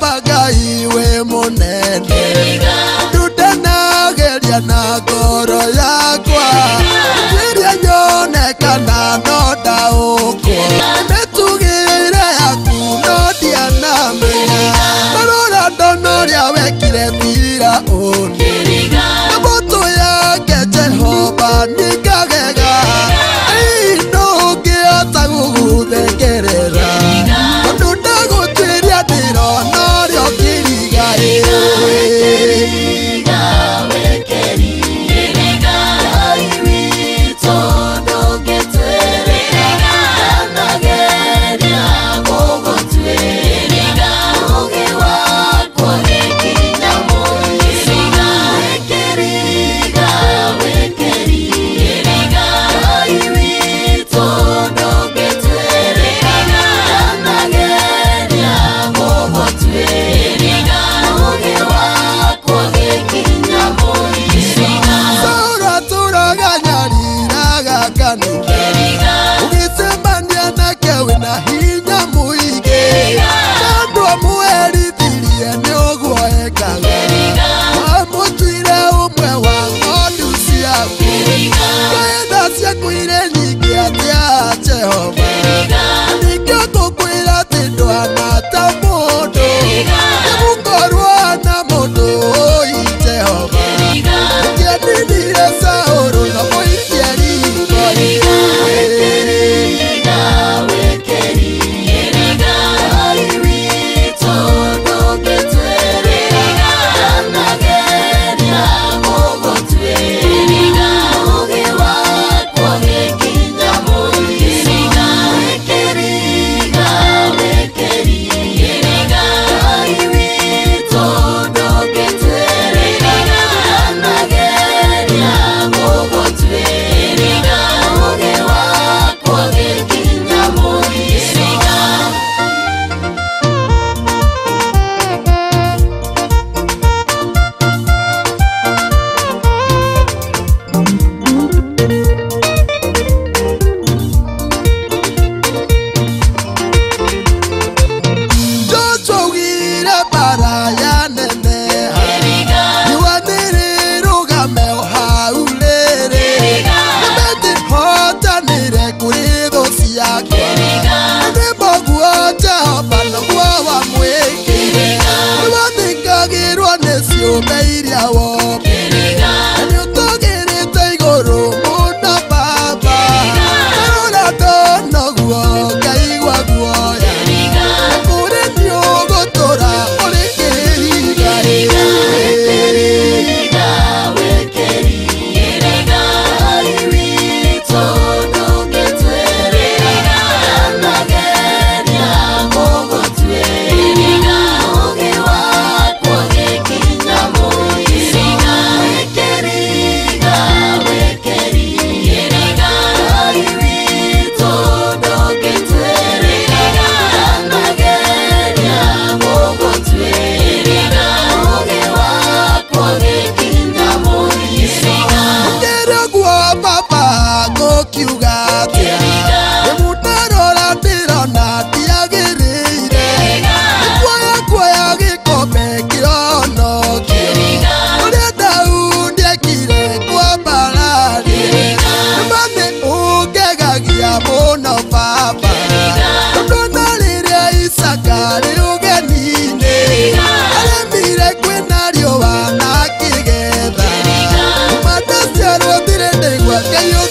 vakaiwe munene tutena gelia na goro yakwa ilia nyoneka na noda uko metugire aku nodia na mbenya norora ndonoria wekire mira uni ubitse bandi anakewe nahiri kò bẹ́ ìrì àwọ̀. que yo